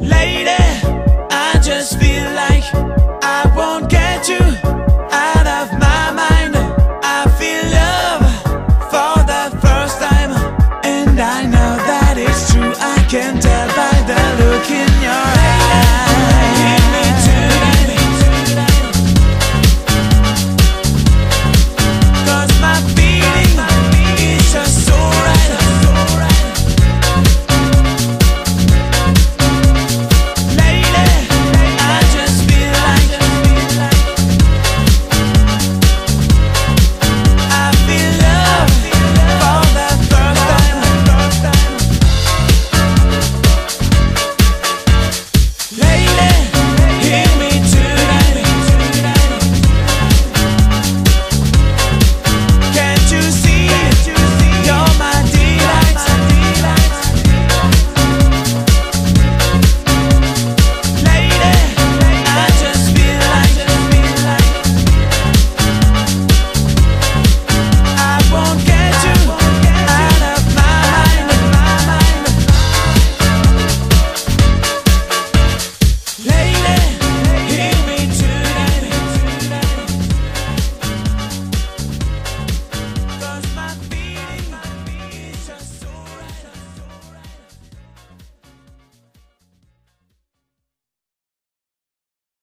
Lady